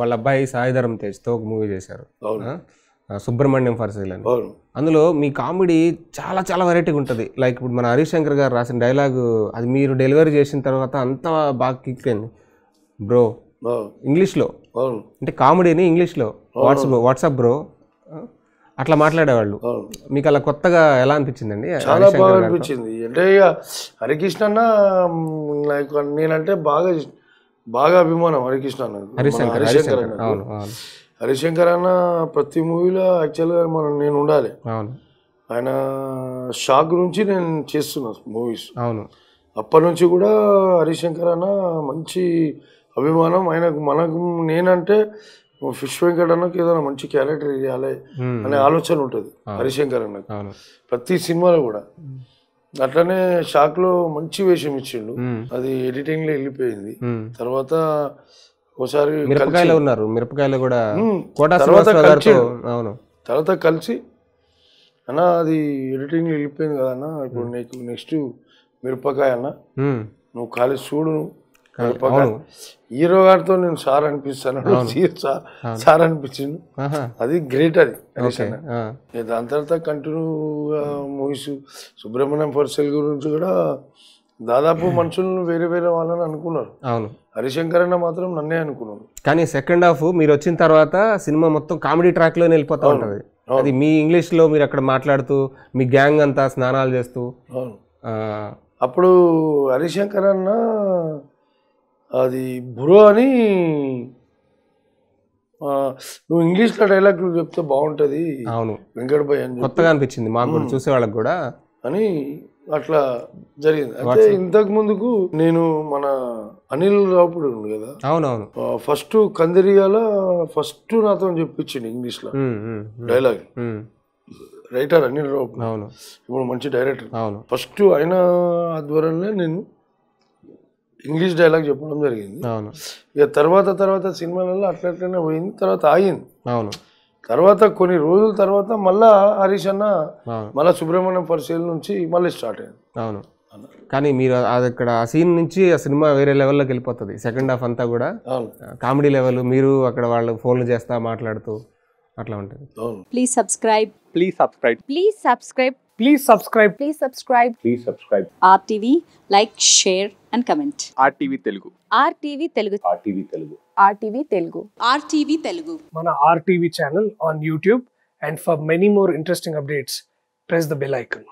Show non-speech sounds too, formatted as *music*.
వాళ్ళ అబ్బాయి సాయిధరం తేజ్తో ఒక మూవీ చేశారు. సుబ్రహ్మణ్యం ఫర్సీల్ అని అవును. అందులో మీ కామెడీ చాలా చాలా వెరైటీగా ఉంటుంది. లైక్ ఇప్పుడు మన హరీష్ శంకర్ గారు రాసిన డైలాగ్ అది మీరు డెలివరీ చేసిన తర్వాత అంతా బాగా కిక్ అయింది. బ్రో ఇంగ్లీష్లో అంటే కామెడీని ఇంగ్లీష్లో వాట్సాప్ వాట్సాప్ బ్రో అట్లా మాట్లాడేవాళ్ళు. మీకు అలా కొత్తగా ఎలా అనిపించిందండి చాలా బాగా? అనిపించింది. అంటే ఇక హరికృష్ణ అన్న నాకు నేనంటే బాగా బాగా అభిమానం హరికృష్ణ హరిశంకర్ శంకర్ అన్న అవును అవును. హరిశంకర్ అన్న ప్రతి మూవీలో యాక్చువల్గా మనం నేను ఉండాలి. అవును. ఆయన షాక్ నుంచి నేను చేస్తున్నా మూవీస్. అవును. అప్పటి నుంచి కూడా హరిశంకర్ అన్న మంచి అభిమానం. ఆయనకు మనకు నేనంటే ఫిష్ వెంకట్ అన్నకి ఏదైనా మంచి క్యారెక్టర్ ఇవ్వాలి. అనే ఆలోచన ఉంటుంది హరిశంకర్ అన్నకు. ప్రతి సినిమాలో కూడా. అట్లనే షాక్లో మంచి వేషం ఇచ్చిండు. అది ఎడిటింగ్లో వెళ్ళిపోయింది. తర్వాత ఒకసారి మిరపకాయలో ఉన్నారు మిరపకాయలో కూడా. కోటా తర్వాత కలిసిండు. అవును తర్వాత కలిసి అన్న అది ఎడిటింగ్లో వెళ్ళిపోయింది కదా అన్న ఇప్పుడు నీకు నెక్స్ట్ మిరపకాయ అన్న. నువ్వు ఖాళీ చూడు హీరో గారితో నేను సార్ అనిపిస్తాను. *laughs* సార్ సార్ అనిపించింది. అది గ్రేట్ అది. దాని తర్వాత కంటిన్యూగా మూవీస్ సుబ్రహ్మణ్యం ఫర్సెల్ గురించి కూడా దాదాపు మనుషులను వేరే వేరే వాళ్ళని అనుకున్నారు. అవును. హరిశంకర్ అన్న మాత్రం నన్నే అనుకున్నాను కానీ సెకండ్ హాఫ్ మీరు వచ్చిన తర్వాత సినిమా మొత్తం కామెడీ ట్రాక్లోనే వెళ్ళిపోతా ఉంటది. అది మీ ఇంగ్లీష్లో మీరు అక్కడ మాట్లాడుతూ మీ గ్యాంగ్ అంతా స్నానాలు చేస్తూ అప్పుడు హరిశంకర్ అన్న అది బ్రో అని నువ్వు ఇంగ్లీష్లో డైలాగ్ చెప్తే బాగుంటుంది. అవును. వెంకట్ భాయ్ అని కొత్తగా అనిపించింది మాకు చూసే వాళ్ళకి కూడా. అని అట్లా జరిగింది. అయితే ఇంతకు ముందుకు నేను మన అనిల్ రావుపుడు ఉంది కదా? అవునవును. ఫస్ట్ కందిరియాల ఫస్ట్ నాతో చెప్పించింది um, um, dialogue. Writer Anil రావుపుడు అవును. ఇప్పుడు మంచి డైరెక్టర్. అవును. ఫస్ట్ ఆయన ఆధ్వర్యంలో నేను ఇంగ్లీష్ డైలాగ్ చెప్పడం జరిగింది. అవును. ఇక తర్వాత తర్వాత సినిమాలలో అట్లా అట్లనే పోయింది. తర్వాత ఆగింది. అవును. తర్వాత కొన్ని రోజుల తర్వాత మళ్ళా హరీష్ అన్న మళ్ళా సుబ్రహ్మణ్యం పరిశీలన నుంచి మళ్ళీ స్టార్ట్ అయింది. అవును. కానీ మీరు అది ఇక్కడ ఆ సీన్ నుంచి ఆ సినిమా వేరే లెవెల్లోకి వెళ్ళిపోతుంది. సెకండ్ హాఫ్ అంతా కూడా అవును. కామెడీ లెవెల్ మీరు అక్కడ వాళ్ళు ఫోన్లు చేస్తా మాట్లాడుతూ అట్లా ఉంటుంది. అవును. Please subscribe. Please subscribe. Please subscribe. Please subscribe. Please subscribe. Please subscribe. RTV, like, share and comment. RTV Telugu. RTV Telugu. RTV Telugu. RTV Telugu. RTV Telugu. Mana RTV channel on YouTube and for many more interesting updates, press the bell icon.